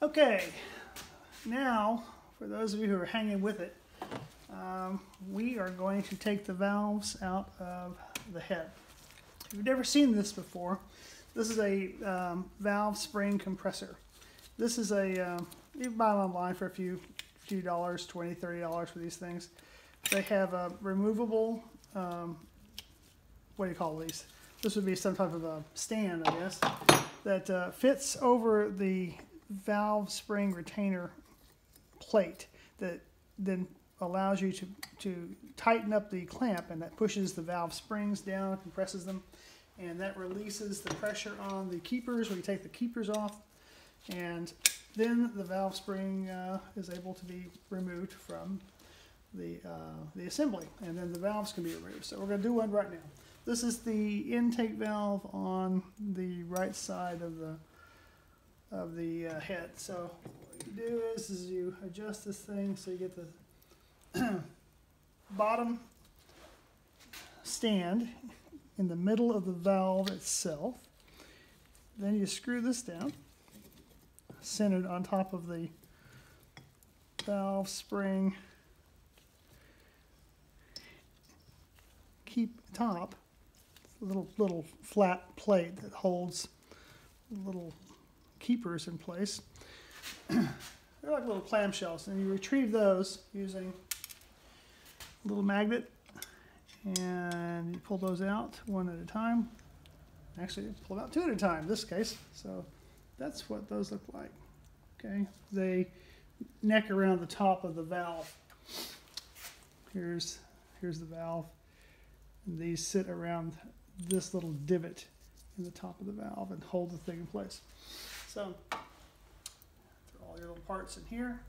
Okay, now for those of you who are hanging with it, um, we are going to take the valves out of the head. If you've never seen this before, this is a um, valve spring compressor. This is a, um, you can buy them online for a few, few dollars, 20 $30 for these things. They have a removable, um, what do you call these? This would be some type of a stand, I guess, that uh, fits over the valve spring retainer plate that then allows you to, to tighten up the clamp and that pushes the valve springs down, compresses them, and that releases the pressure on the keepers you take the keepers off. And then the valve spring uh, is able to be removed from the, uh, the assembly, and then the valves can be removed. So we're going to do one right now. This is the intake valve on the right side of the of the uh, head. So what you do is, is you adjust this thing so you get the bottom stand in the middle of the valve itself. Then you screw this down, centered on top of the valve spring keep top, little little flat plate that holds little keepers in place. They're like little clamshells, and you retrieve those using a little magnet, and you pull those out one at a time. Actually, pull them out two at a time in this case. So that's what those look like. Okay, they neck around the top of the valve. Here's here's the valve. And these sit around this little divot in the top of the valve and hold the thing in place. So, throw all your little parts in here.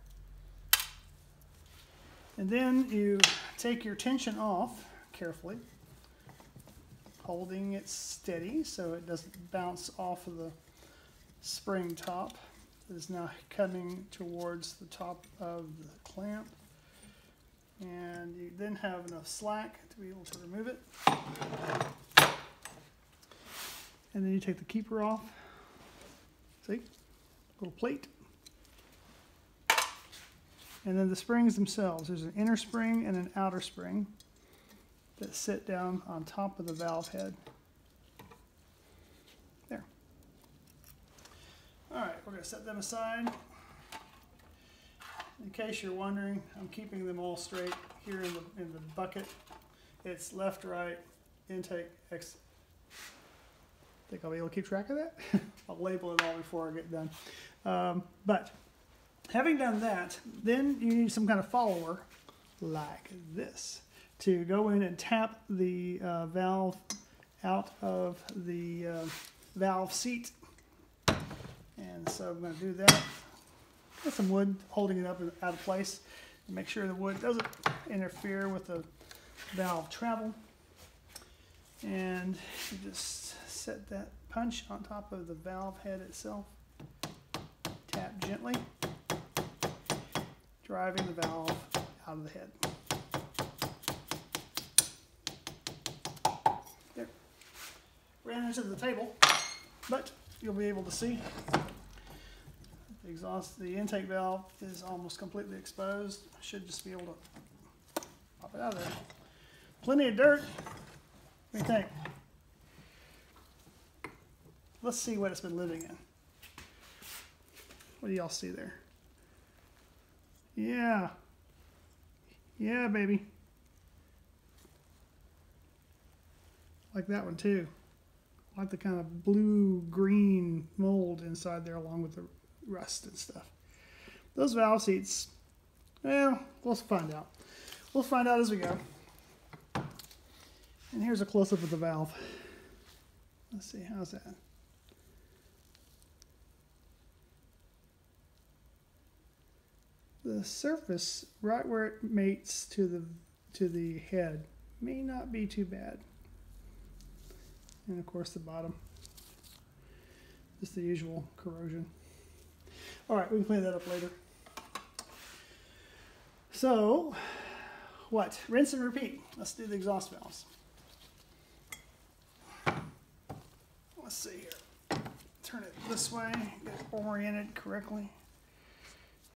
And then you take your tension off carefully, holding it steady so it doesn't bounce off of the spring top. It is now coming towards the top of the clamp. And you then have enough slack to be able to remove it. And then you take the keeper off. See? Little plate. And then the springs themselves. There's an inner spring and an outer spring that sit down on top of the valve head. There. All right, we're going to set them aside. In case you're wondering, I'm keeping them all straight here in the, in the bucket. It's left, right, intake, exit. Think I'll be able to keep track of that? I'll label it all before I get done. Um, but having done that, then you need some kind of follower like this to go in and tap the uh, valve out of the uh, valve seat. And so I'm going to do that. Got some wood holding it up out of place. Make sure the wood doesn't interfere with the valve travel. And you just set that punch on top of the valve head itself. Tap gently, driving the valve out of the head. There. Ran into the table, but you'll be able to see the exhaust, the intake valve is almost completely exposed. Should just be able to pop it out of there. Plenty of dirt. What do you think? Let's see what it's been living in. What do y'all see there? Yeah. Yeah, baby. Like that one too. like the kind of blue-green mold inside there along with the rust and stuff. Those valve seats, well, we'll find out. We'll find out as we go. And here's a close-up of the valve. Let's see, how's that? The surface, right where it mates to the to the head, may not be too bad. And of course the bottom, just the usual corrosion. All right, we can clean that up later. So, what? Rinse and repeat. Let's do the exhaust valves. Let's see here. Turn it this way, get it oriented correctly.